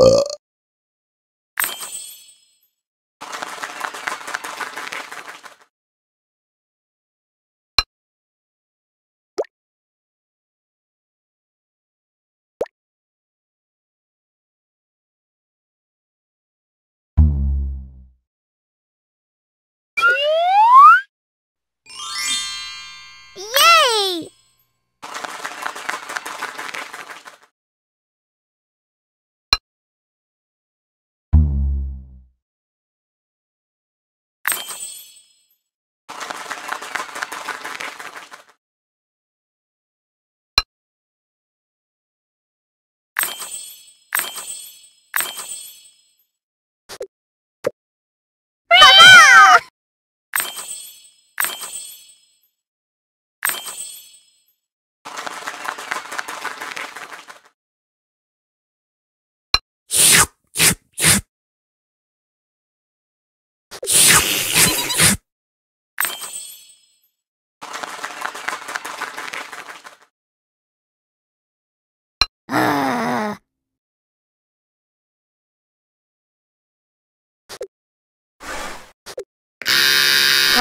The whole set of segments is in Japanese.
uh,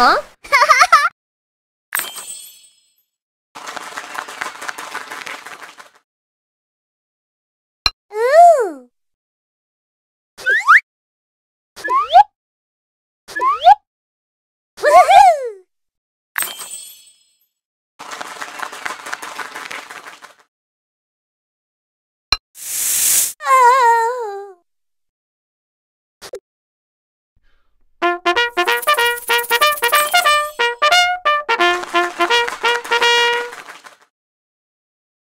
Huh?